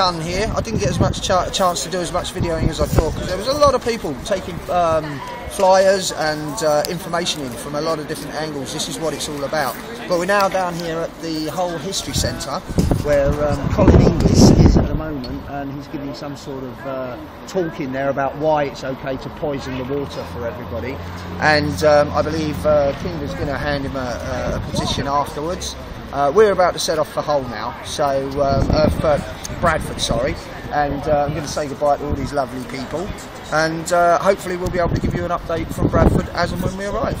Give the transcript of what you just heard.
done here. I didn't get as much ch- chance to do as much videoing as I thought because there was a lot of people taking um, flyers and uh, information in from a lot of different angles. This is what it's all about. But we're now down here at the Hull History Centre where um, Colin Inglis is at the moment and he's giving some sort of uh, talk in there about why it's okay to poison the water for everybody. And um, I believe uh, Kinga's going to hand him a, a petition afterwards. Uh, we're about to set off for Hull now, so um, uh, for Bradford, sorry, and uh, I'm going to say goodbye to all these lovely people, and uh, hopefully we'll be able to give you an update from Bradford as and when we arrive.